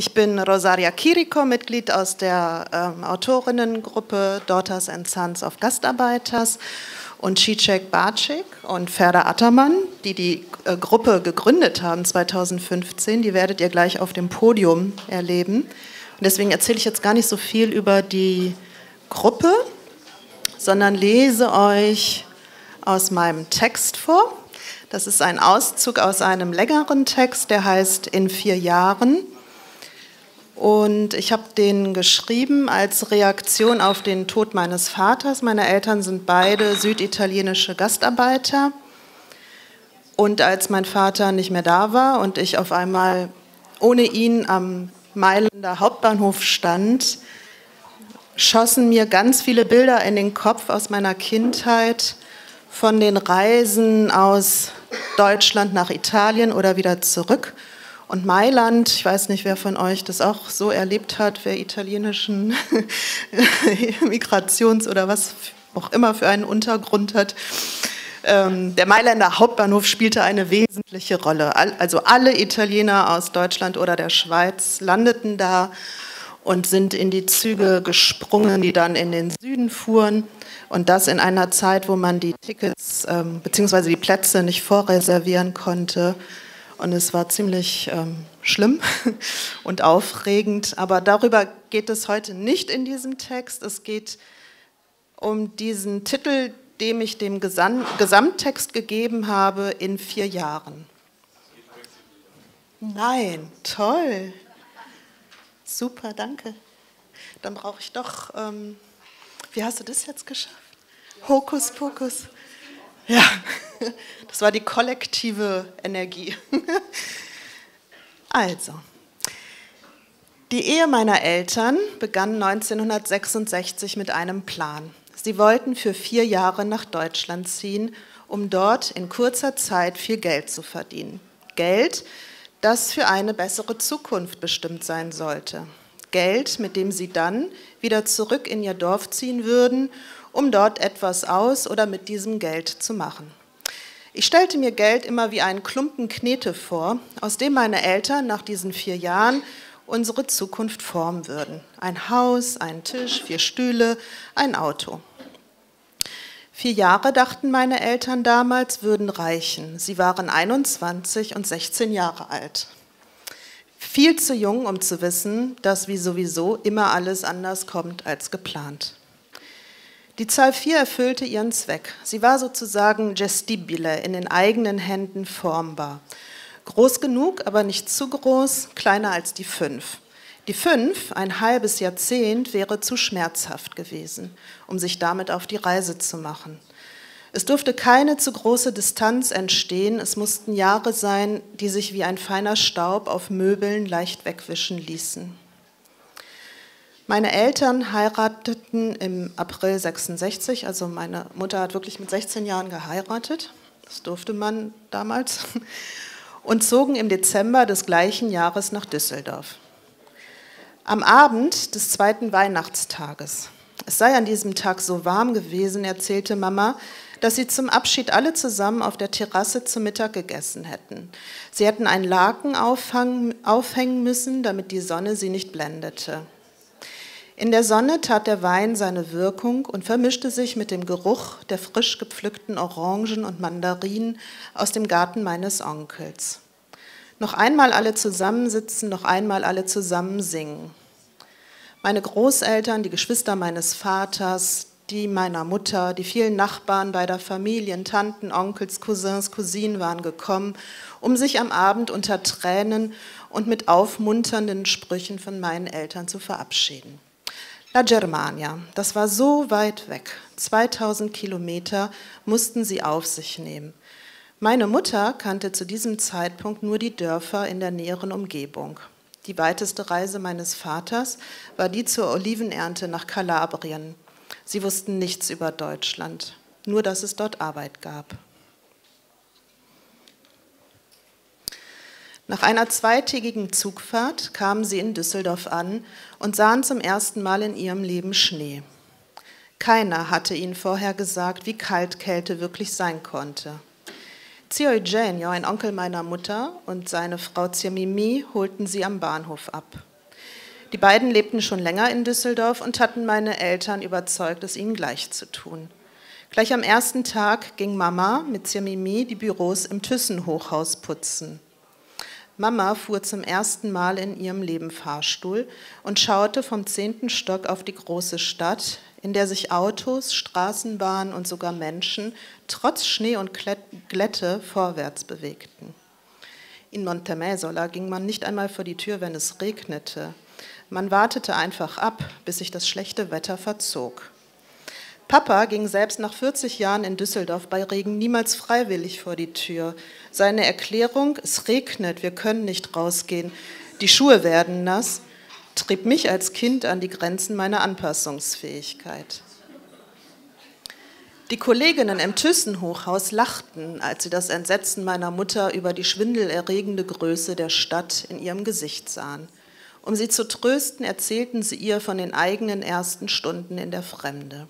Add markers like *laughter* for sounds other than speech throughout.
Ich bin Rosaria Kiriko, Mitglied aus der ähm, Autorinnengruppe Daughters and Sons of Gastarbeiters und Cicek Bacik und Ferda Attermann, die die äh, Gruppe gegründet haben 2015. Die werdet ihr gleich auf dem Podium erleben. Und deswegen erzähle ich jetzt gar nicht so viel über die Gruppe, sondern lese euch aus meinem Text vor. Das ist ein Auszug aus einem längeren Text, der heißt In vier Jahren. Und ich habe den geschrieben als Reaktion auf den Tod meines Vaters. Meine Eltern sind beide süditalienische Gastarbeiter. Und als mein Vater nicht mehr da war und ich auf einmal ohne ihn am Mailänder Hauptbahnhof stand, schossen mir ganz viele Bilder in den Kopf aus meiner Kindheit von den Reisen aus Deutschland nach Italien oder wieder zurück. Und Mailand, ich weiß nicht, wer von euch das auch so erlebt hat, wer italienischen *laughs* Migrations- oder was auch immer für einen Untergrund hat. Ähm, der Mailänder Hauptbahnhof spielte eine wesentliche Rolle. Also alle Italiener aus Deutschland oder der Schweiz landeten da und sind in die Züge gesprungen, die dann in den Süden fuhren. Und das in einer Zeit, wo man die Tickets ähm, bzw. die Plätze nicht vorreservieren konnte. Und es war ziemlich ähm, schlimm *laughs* und aufregend. Aber darüber geht es heute nicht in diesem Text. Es geht um diesen Titel, dem ich dem Gesam Gesamttext gegeben habe, in vier Jahren. Nein, toll. Super, danke. Dann brauche ich doch, ähm, wie hast du das jetzt geschafft? Hokus Pokus. Ja, *laughs* das war die kollektive Energie. *laughs* Also, die Ehe meiner Eltern begann 1966 mit einem Plan. Sie wollten für vier Jahre nach Deutschland ziehen, um dort in kurzer Zeit viel Geld zu verdienen. Geld, das für eine bessere Zukunft bestimmt sein sollte. Geld, mit dem sie dann wieder zurück in ihr Dorf ziehen würden um dort etwas aus oder mit diesem Geld zu machen. Ich stellte mir Geld immer wie einen Klumpen Knete vor, aus dem meine Eltern nach diesen vier Jahren unsere Zukunft formen würden. Ein Haus, ein Tisch, vier Stühle, ein Auto. Vier Jahre dachten meine Eltern damals würden reichen. Sie waren 21 und 16 Jahre alt. Viel zu jung, um zu wissen, dass wie sowieso immer alles anders kommt als geplant. Die Zahl 4 erfüllte ihren Zweck. Sie war sozusagen gestibile, in den eigenen Händen formbar. Groß genug, aber nicht zu groß, kleiner als die 5. Die 5, ein halbes Jahrzehnt, wäre zu schmerzhaft gewesen, um sich damit auf die Reise zu machen. Es durfte keine zu große Distanz entstehen, es mussten Jahre sein, die sich wie ein feiner Staub auf Möbeln leicht wegwischen ließen. Meine Eltern heirateten im April 66, also meine Mutter hat wirklich mit 16 Jahren geheiratet, das durfte man damals, und zogen im Dezember des gleichen Jahres nach Düsseldorf. Am Abend des zweiten Weihnachtstages, es sei an diesem Tag so warm gewesen, erzählte Mama, dass sie zum Abschied alle zusammen auf der Terrasse zu Mittag gegessen hätten. Sie hätten einen Laken aufhängen müssen, damit die Sonne sie nicht blendete. In der Sonne tat der Wein seine Wirkung und vermischte sich mit dem Geruch der frisch gepflückten Orangen und Mandarinen aus dem Garten meines Onkels. Noch einmal alle zusammensitzen, noch einmal alle zusammen singen. Meine Großeltern, die Geschwister meines Vaters, die meiner Mutter, die vielen Nachbarn beider Familien, Tanten, Onkels, Cousins, Cousinen waren gekommen, um sich am Abend unter Tränen und mit aufmunternden Sprüchen von meinen Eltern zu verabschieden. La Germania, das war so weit weg. 2000 Kilometer mussten sie auf sich nehmen. Meine Mutter kannte zu diesem Zeitpunkt nur die Dörfer in der näheren Umgebung. Die weiteste Reise meines Vaters war die zur Olivenernte nach Kalabrien. Sie wussten nichts über Deutschland, nur dass es dort Arbeit gab. Nach einer zweitägigen Zugfahrt kamen sie in Düsseldorf an und sahen zum ersten Mal in ihrem Leben Schnee. Keiner hatte ihnen vorher gesagt, wie kalt Kälte wirklich sein konnte. Zio Eugenio, ein Onkel meiner Mutter, und seine Frau Zia Mimi holten sie am Bahnhof ab. Die beiden lebten schon länger in Düsseldorf und hatten meine Eltern überzeugt, es ihnen gleich zu tun. Gleich am ersten Tag ging Mama mit Mimi die Büros im Thyssen-Hochhaus putzen. Mama fuhr zum ersten Mal in ihrem Leben Fahrstuhl und schaute vom zehnten Stock auf die große Stadt, in der sich Autos, Straßenbahnen und sogar Menschen trotz Schnee und Glätte vorwärts bewegten. In Montemesola ging man nicht einmal vor die Tür, wenn es regnete. Man wartete einfach ab, bis sich das schlechte Wetter verzog. Papa ging selbst nach 40 Jahren in Düsseldorf bei Regen niemals freiwillig vor die Tür. Seine Erklärung, es regnet, wir können nicht rausgehen, die Schuhe werden nass, trieb mich als Kind an die Grenzen meiner Anpassungsfähigkeit. Die Kolleginnen im Thyssen-Hochhaus lachten, als sie das Entsetzen meiner Mutter über die schwindelerregende Größe der Stadt in ihrem Gesicht sahen. Um sie zu trösten, erzählten sie ihr von den eigenen ersten Stunden in der Fremde.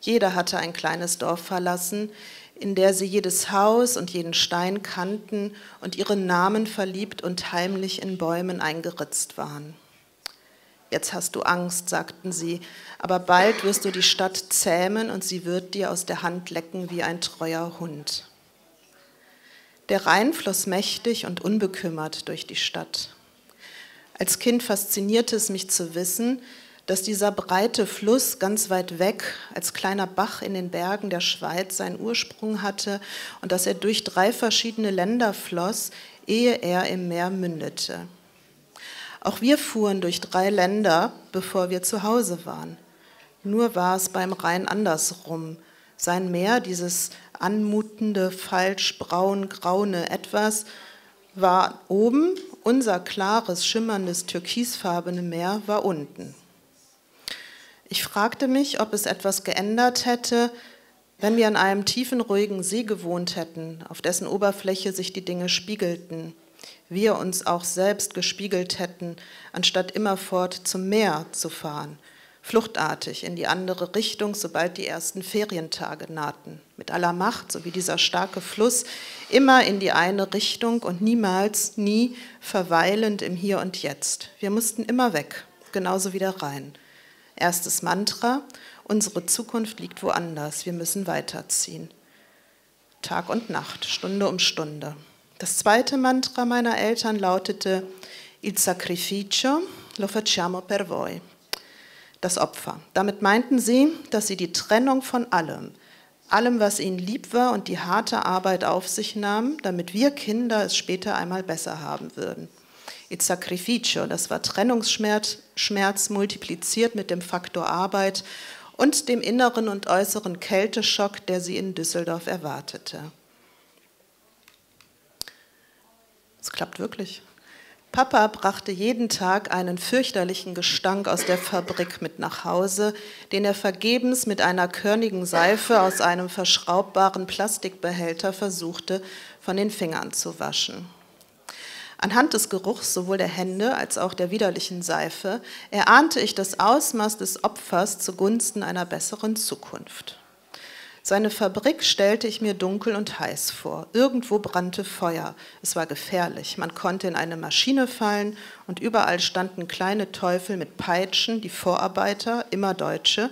Jeder hatte ein kleines Dorf verlassen, in der sie jedes Haus und jeden Stein kannten und ihren Namen verliebt und heimlich in Bäumen eingeritzt waren. Jetzt hast du Angst, sagten sie, aber bald wirst du die Stadt zähmen und sie wird dir aus der Hand lecken wie ein treuer Hund. Der Rhein floss mächtig und unbekümmert durch die Stadt. Als Kind faszinierte es mich zu wissen, dass dieser breite Fluss ganz weit weg als kleiner Bach in den Bergen der Schweiz seinen Ursprung hatte und dass er durch drei verschiedene Länder floss, ehe er im Meer mündete. Auch wir fuhren durch drei Länder, bevor wir zu Hause waren. Nur war es beim Rhein andersrum. Sein Meer, dieses anmutende, falsch braun-graune Etwas, war oben unser klares, schimmerndes, türkisfarbene Meer war unten. Ich fragte mich, ob es etwas geändert hätte, wenn wir an einem tiefen, ruhigen See gewohnt hätten, auf dessen Oberfläche sich die Dinge spiegelten, wir uns auch selbst gespiegelt hätten, anstatt immerfort zum Meer zu fahren, fluchtartig in die andere Richtung, sobald die ersten Ferientage nahten, mit aller Macht, so wie dieser starke Fluss, immer in die eine Richtung und niemals, nie verweilend im Hier und Jetzt. Wir mussten immer weg, genauso wieder rein. Erstes Mantra, unsere Zukunft liegt woanders, wir müssen weiterziehen. Tag und Nacht, Stunde um Stunde. Das zweite Mantra meiner Eltern lautete Il sacrificio lo facciamo per voi das Opfer. Damit meinten sie, dass sie die Trennung von allem, allem, was ihnen lieb war und die harte Arbeit auf sich nahmen, damit wir Kinder es später einmal besser haben würden. It sacrificio, das war Trennungsschmerz Schmerz multipliziert mit dem Faktor Arbeit und dem inneren und äußeren Kälteschock, der sie in Düsseldorf erwartete. Es klappt wirklich. Papa brachte jeden Tag einen fürchterlichen Gestank aus der Fabrik mit nach Hause, den er vergebens mit einer körnigen Seife aus einem verschraubbaren Plastikbehälter versuchte, von den Fingern zu waschen. Anhand des Geruchs sowohl der Hände als auch der widerlichen Seife erahnte ich das Ausmaß des Opfers zugunsten einer besseren Zukunft. Seine Fabrik stellte ich mir dunkel und heiß vor. Irgendwo brannte Feuer. Es war gefährlich. Man konnte in eine Maschine fallen und überall standen kleine Teufel mit Peitschen, die Vorarbeiter, immer Deutsche,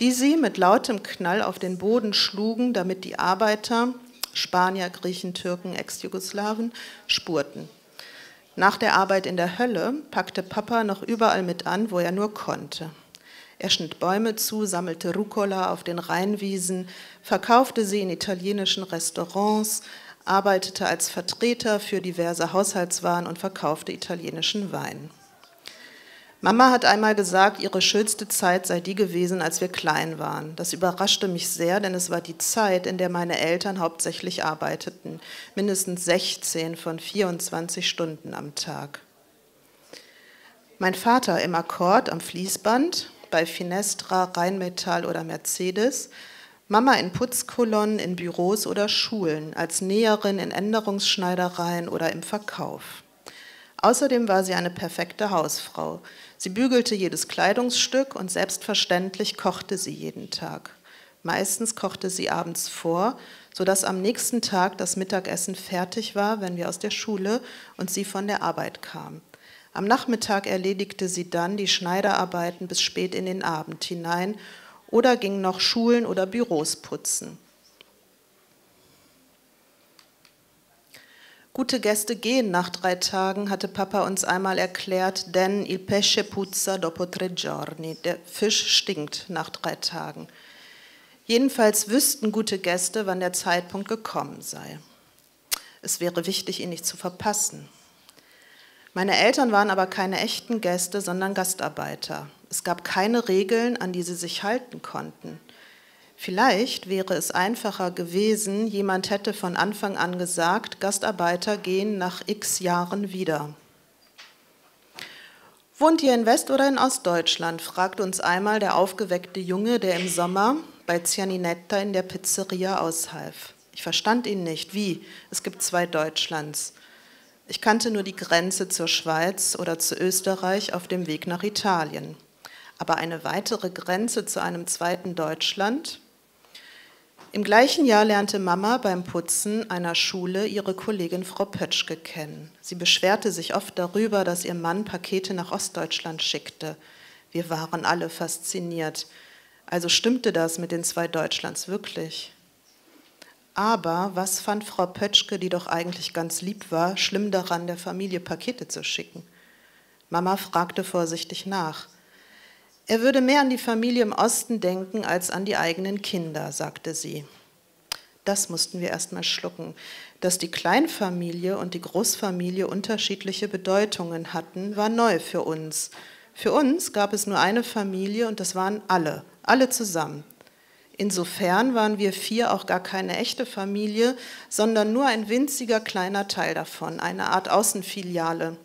die sie mit lautem Knall auf den Boden schlugen, damit die Arbeiter, Spanier, Griechen, Türken, Ex-Jugoslawen, spurten. Nach der Arbeit in der Hölle packte Papa noch überall mit an, wo er nur konnte. Er schnitt Bäume zu, sammelte Rucola auf den Rheinwiesen, verkaufte sie in italienischen Restaurants, arbeitete als Vertreter für diverse Haushaltswaren und verkaufte italienischen Wein. Mama hat einmal gesagt, ihre schönste Zeit sei die gewesen, als wir klein waren. Das überraschte mich sehr, denn es war die Zeit, in der meine Eltern hauptsächlich arbeiteten, mindestens 16 von 24 Stunden am Tag. Mein Vater im Akkord am Fließband, bei Finestra, Rheinmetall oder Mercedes, Mama in Putzkolonnen, in Büros oder Schulen, als Näherin in Änderungsschneidereien oder im Verkauf. Außerdem war sie eine perfekte Hausfrau. Sie bügelte jedes Kleidungsstück und selbstverständlich kochte sie jeden Tag. Meistens kochte sie abends vor, sodass am nächsten Tag das Mittagessen fertig war, wenn wir aus der Schule und sie von der Arbeit kam. Am Nachmittag erledigte sie dann die Schneiderarbeiten bis spät in den Abend hinein oder ging noch Schulen oder Büros putzen. Gute Gäste gehen nach drei Tagen, hatte Papa uns einmal erklärt, denn il pesce puzza dopo tre giorni. Der Fisch stinkt nach drei Tagen. Jedenfalls wüssten gute Gäste, wann der Zeitpunkt gekommen sei. Es wäre wichtig, ihn nicht zu verpassen. Meine Eltern waren aber keine echten Gäste, sondern Gastarbeiter. Es gab keine Regeln, an die sie sich halten konnten. Vielleicht wäre es einfacher gewesen, jemand hätte von Anfang an gesagt, Gastarbeiter gehen nach x Jahren wieder. Wohnt ihr in West- oder in Ostdeutschland? fragt uns einmal der aufgeweckte Junge, der im Sommer bei Cianinetta in der Pizzeria aushalf. Ich verstand ihn nicht. Wie? Es gibt zwei Deutschlands. Ich kannte nur die Grenze zur Schweiz oder zu Österreich auf dem Weg nach Italien. Aber eine weitere Grenze zu einem zweiten Deutschland? Im gleichen Jahr lernte Mama beim Putzen einer Schule ihre Kollegin Frau Pötschke kennen. Sie beschwerte sich oft darüber, dass ihr Mann Pakete nach Ostdeutschland schickte. Wir waren alle fasziniert. Also stimmte das mit den zwei Deutschlands wirklich? Aber was fand Frau Pötschke, die doch eigentlich ganz lieb war, schlimm daran, der Familie Pakete zu schicken? Mama fragte vorsichtig nach. Er würde mehr an die Familie im Osten denken als an die eigenen Kinder, sagte sie. Das mussten wir erst mal schlucken. Dass die Kleinfamilie und die Großfamilie unterschiedliche Bedeutungen hatten, war neu für uns. Für uns gab es nur eine Familie und das waren alle, alle zusammen. Insofern waren wir vier auch gar keine echte Familie, sondern nur ein winziger kleiner Teil davon, eine Art Außenfiliale.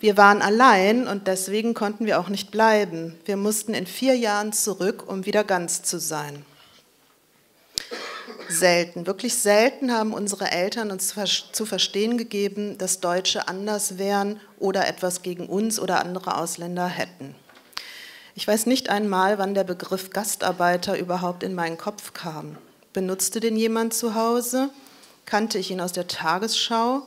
Wir waren allein und deswegen konnten wir auch nicht bleiben. Wir mussten in vier Jahren zurück, um wieder ganz zu sein. Selten, wirklich selten haben unsere Eltern uns zu verstehen gegeben, dass Deutsche anders wären oder etwas gegen uns oder andere Ausländer hätten. Ich weiß nicht einmal, wann der Begriff Gastarbeiter überhaupt in meinen Kopf kam. Benutzte den jemand zu Hause? Kannte ich ihn aus der Tagesschau?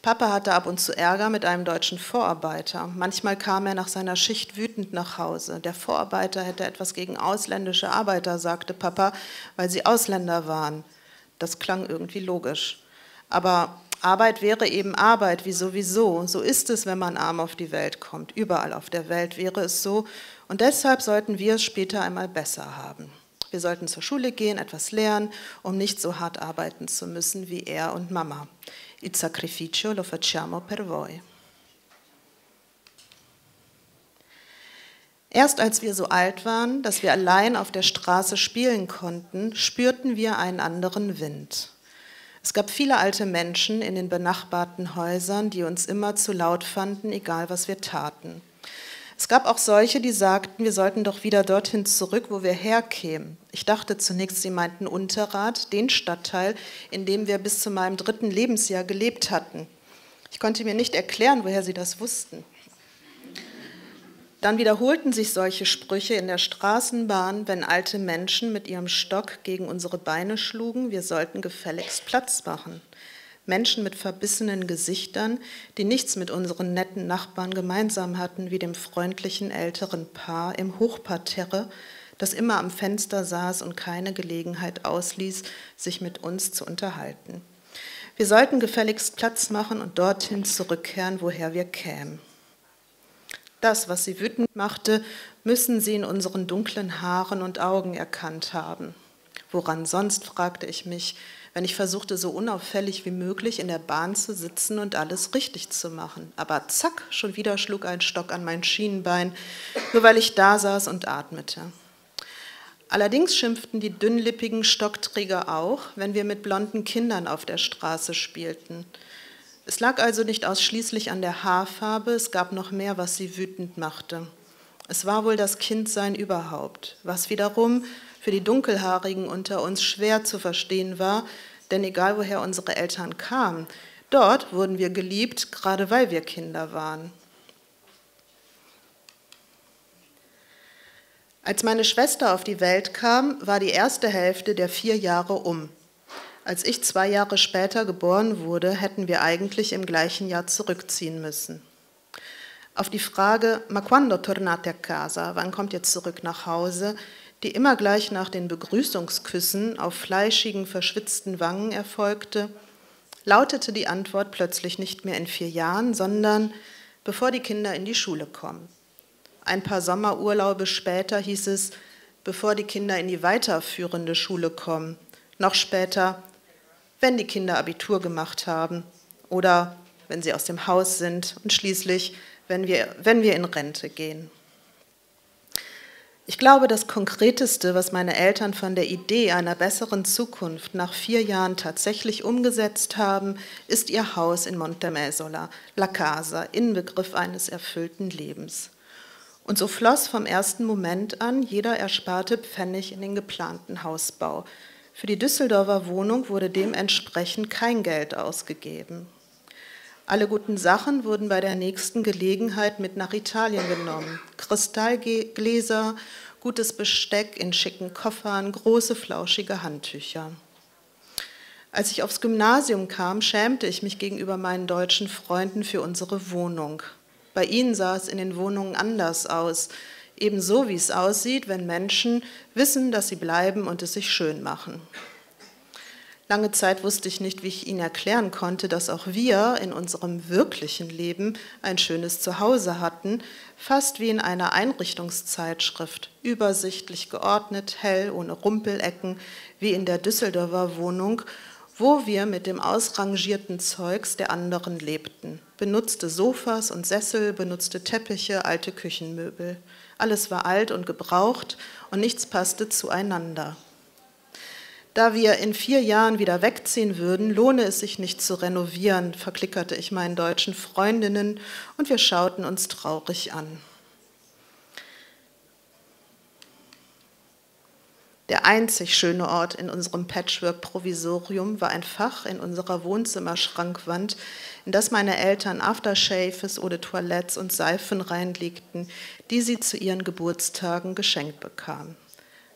Papa hatte ab und zu Ärger mit einem deutschen Vorarbeiter. Manchmal kam er nach seiner Schicht wütend nach Hause. Der Vorarbeiter hätte etwas gegen ausländische Arbeiter, sagte Papa, weil sie Ausländer waren. Das klang irgendwie logisch. Aber Arbeit wäre eben Arbeit, wie sowieso. So ist es, wenn man arm auf die Welt kommt. Überall auf der Welt wäre es so. Und deshalb sollten wir es später einmal besser haben. Wir sollten zur Schule gehen, etwas lernen, um nicht so hart arbeiten zu müssen wie er und Mama. Il sacrificio lo facciamo per voi. Erst als wir so alt waren, dass wir allein auf der Straße spielen konnten, spürten wir einen anderen Wind. Es gab viele alte Menschen in den benachbarten Häusern, die uns immer zu laut fanden, egal was wir taten. Es gab auch solche, die sagten, wir sollten doch wieder dorthin zurück, wo wir herkämen. Ich dachte zunächst, sie meinten Unterrat, den Stadtteil, in dem wir bis zu meinem dritten Lebensjahr gelebt hatten. Ich konnte mir nicht erklären, woher sie das wussten. Dann wiederholten sich solche Sprüche in der Straßenbahn, wenn alte Menschen mit ihrem Stock gegen unsere Beine schlugen, wir sollten gefälligst Platz machen. Menschen mit verbissenen Gesichtern, die nichts mit unseren netten Nachbarn gemeinsam hatten, wie dem freundlichen älteren Paar im Hochparterre, das immer am Fenster saß und keine Gelegenheit ausließ, sich mit uns zu unterhalten. Wir sollten gefälligst Platz machen und dorthin zurückkehren, woher wir kämen. Das, was sie wütend machte, müssen sie in unseren dunklen Haaren und Augen erkannt haben. Woran sonst, fragte ich mich, wenn ich versuchte, so unauffällig wie möglich in der Bahn zu sitzen und alles richtig zu machen. Aber zack, schon wieder schlug ein Stock an mein Schienenbein, nur weil ich da saß und atmete. Allerdings schimpften die dünnlippigen Stockträger auch, wenn wir mit blonden Kindern auf der Straße spielten. Es lag also nicht ausschließlich an der Haarfarbe, es gab noch mehr, was sie wütend machte. Es war wohl das Kindsein überhaupt, was wiederum für die Dunkelhaarigen unter uns schwer zu verstehen war, denn egal woher unsere Eltern kamen, dort wurden wir geliebt, gerade weil wir Kinder waren. Als meine Schwester auf die Welt kam, war die erste Hälfte der vier Jahre um. Als ich zwei Jahre später geboren wurde, hätten wir eigentlich im gleichen Jahr zurückziehen müssen. Auf die Frage, ma quando tornate a casa, wann kommt ihr zurück nach Hause, die immer gleich nach den Begrüßungsküssen auf fleischigen, verschwitzten Wangen erfolgte, lautete die Antwort plötzlich nicht mehr in vier Jahren, sondern bevor die Kinder in die Schule kommen. Ein paar Sommerurlaube später hieß es, bevor die Kinder in die weiterführende Schule kommen. Noch später, wenn die Kinder Abitur gemacht haben oder wenn sie aus dem Haus sind und schließlich, wenn wir, wenn wir in Rente gehen. Ich glaube, das Konkreteste, was meine Eltern von der Idee einer besseren Zukunft nach vier Jahren tatsächlich umgesetzt haben, ist ihr Haus in Montemesola, La Casa, Inbegriff eines erfüllten Lebens. Und so floss vom ersten Moment an jeder ersparte Pfennig in den geplanten Hausbau. Für die Düsseldorfer Wohnung wurde dementsprechend kein Geld ausgegeben. Alle guten Sachen wurden bei der nächsten Gelegenheit mit nach Italien genommen. Kristallgläser, gutes Besteck in schicken Koffern, große flauschige Handtücher. Als ich aufs Gymnasium kam, schämte ich mich gegenüber meinen deutschen Freunden für unsere Wohnung. Bei ihnen sah es in den Wohnungen anders aus, ebenso wie es aussieht, wenn Menschen wissen, dass sie bleiben und es sich schön machen. Lange Zeit wusste ich nicht, wie ich Ihnen erklären konnte, dass auch wir in unserem wirklichen Leben ein schönes Zuhause hatten, fast wie in einer Einrichtungszeitschrift, übersichtlich geordnet, hell, ohne Rumpelecken, wie in der Düsseldorfer Wohnung, wo wir mit dem ausrangierten Zeugs der anderen lebten. Benutzte Sofas und Sessel, benutzte Teppiche, alte Küchenmöbel. Alles war alt und gebraucht und nichts passte zueinander. Da wir in vier Jahren wieder wegziehen würden, lohne es sich nicht zu renovieren, verklickerte ich meinen deutschen Freundinnen und wir schauten uns traurig an. Der einzig schöne Ort in unserem Patchwork-Provisorium war ein Fach in unserer Wohnzimmerschrankwand, in das meine Eltern Aftershaves, Eau de Toilettes und Seifen reinlegten, die sie zu ihren Geburtstagen geschenkt bekamen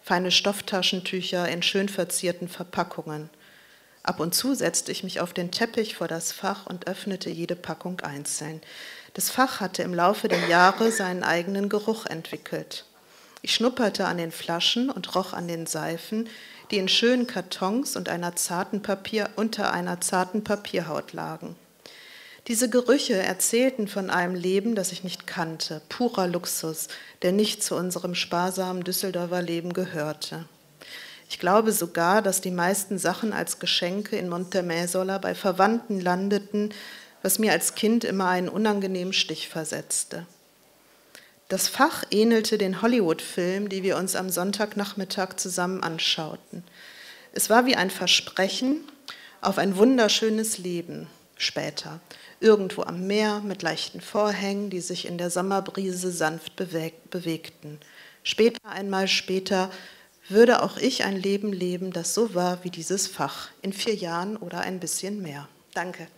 feine Stofftaschentücher in schön verzierten Verpackungen. Ab und zu setzte ich mich auf den Teppich vor das Fach und öffnete jede Packung einzeln. Das Fach hatte im Laufe der Jahre seinen eigenen Geruch entwickelt. Ich schnupperte an den Flaschen und roch an den Seifen, die in schönen Kartons und einer zarten Papier, unter einer zarten Papierhaut lagen. Diese Gerüche erzählten von einem Leben, das ich nicht kannte, purer Luxus, der nicht zu unserem sparsamen Düsseldorfer Leben gehörte. Ich glaube sogar, dass die meisten Sachen als Geschenke in Montemesola bei Verwandten landeten, was mir als Kind immer einen unangenehmen Stich versetzte. Das Fach ähnelte den Hollywood-Film, die wir uns am Sonntagnachmittag zusammen anschauten. Es war wie ein Versprechen auf ein wunderschönes Leben später irgendwo am Meer mit leichten Vorhängen, die sich in der Sommerbrise sanft bewegten. Später einmal später würde auch ich ein Leben leben, das so war wie dieses Fach, in vier Jahren oder ein bisschen mehr. Danke.